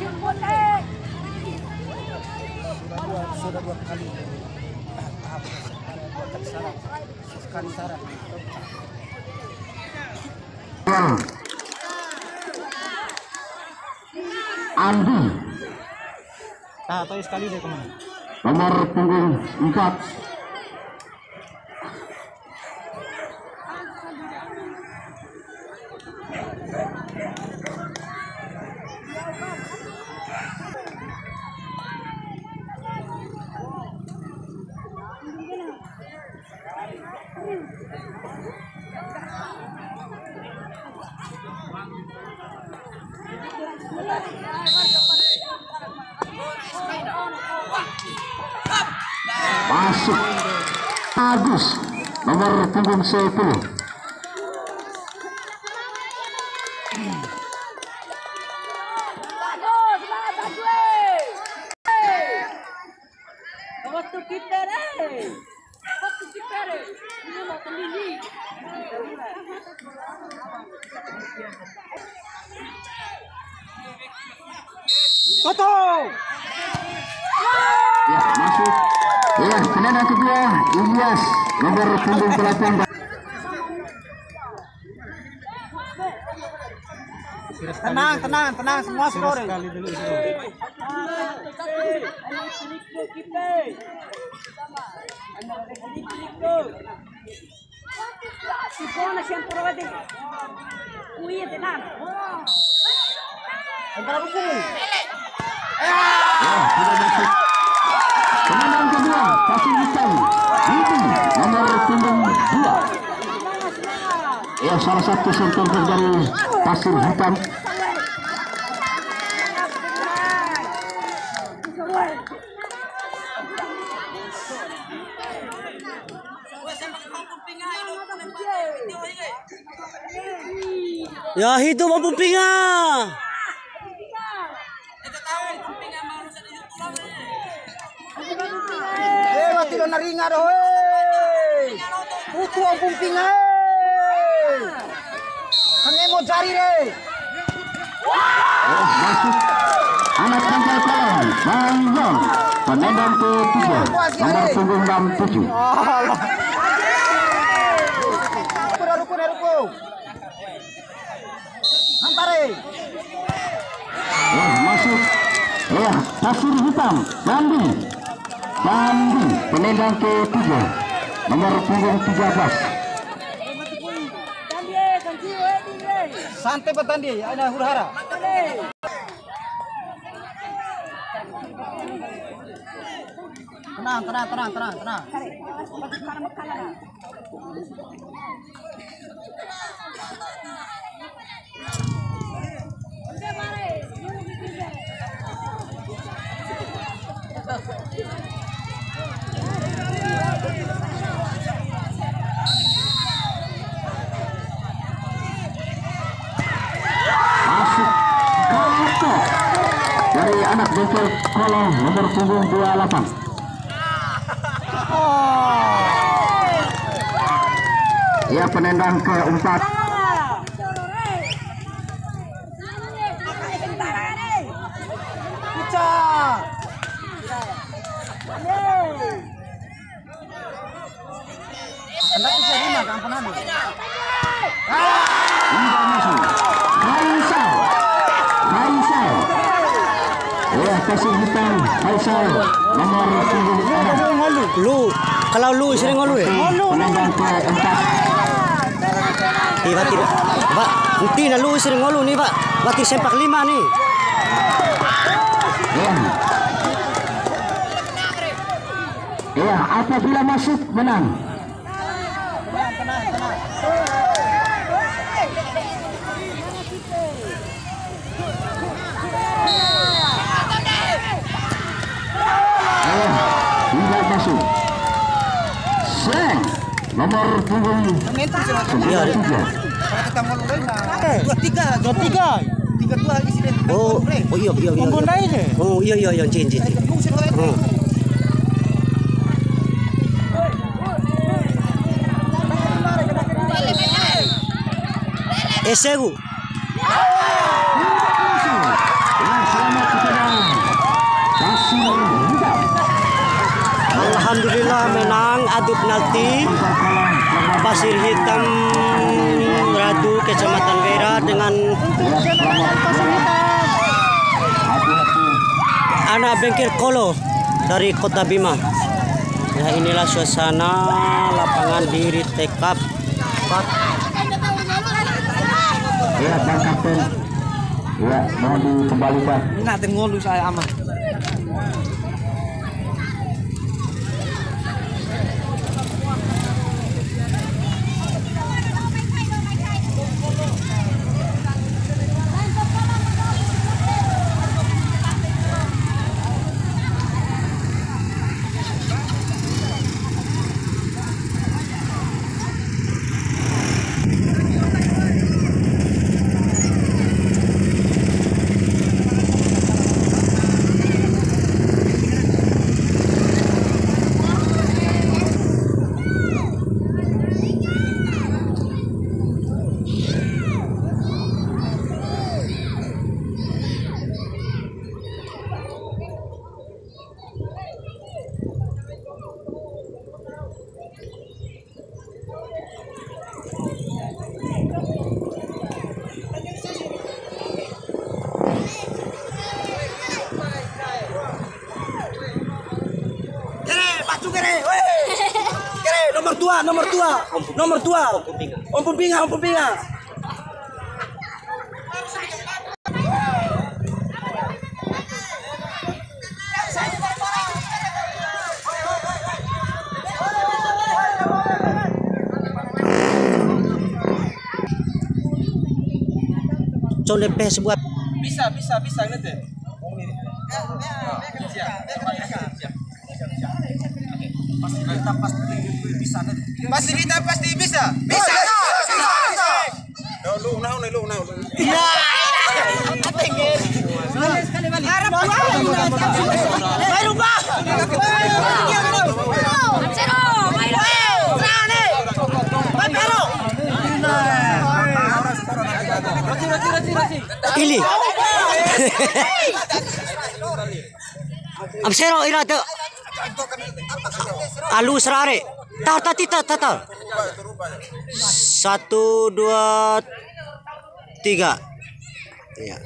sudah dua sudah dua kali tahap kali syarat sekali syarat Andi nah tahu sekali deh ke mana nomor punggung 4 masuk. Agus nomor punggung 10 Waktu kita deh. Waktu kita deh. Ini mau kembali. Foto ya masuk ya penendang kedua Ilyas nomor punggung 8 tenang tenang tenang semua skor sekali dulu Si buona siamo provati. Qui è tenang. antara buku ya sudah masuk penendang kedua kasih hitam itu nomor punggung 2 ya salah satu sentuh dari pasir hitam Ya itu mau pumpinga. Mati lo naringa doh eh putu ang pumping eh hangin mo jari re masuk anak kolong Bang Yon penendang ketiga nomor punggung 67 ruko ruko ruko hampare Oh, masuk. Ya pasir hitam Bandi Bandi penendang ketiga nomor punggung 13 Cambie, cambie, eh, santai petandi ada huru hara tenang tenang tenang tenang tenang masuk dari anak bengkel kolong nomor punggung 28 ya penendang keempat pucat hendak bisa lima penanda tidak masuk Faisal Faisal kasih hitam Faisal nomor punggung 6 Lu kalau lu sering ngolu ya. penendang bukti na lu sering ngolu nih, Pak. Lima nih. ya apabila masuk menang masuk nomor punggung Iya, iya. 93 kalau kita mau lulai dua tiga dua tiga tiga dua isi Oh, oh iya iya iya. Oh iya iya iya, cin cin. cin. Oh. Esegu. Alhamdulillah menang adu penalti Pasir Hitam Ratu Kecamatan Vera dengan anak bengkir Kolo dari Kota Bima. Ya inilah suasana lapangan di Ritekap Ya, Bang Kapten. Ya, mohon dikembalikan. Nanti ngolu saya aman. Kere, kere, nomor dua, nomor dua, nomor dua. Om Pumpinga, Om Pumpinga. Sebuah Bisa, bisa, bisa nanti. Pasti kita pasti bisa. Bisa. Bisa. Bisa. Lu nah, lu nah, lu. Iya. Harap Baru ba? Cero, Absero ira te. Alu serare. Tar tar tar tar. Satu dua tiga. Ya.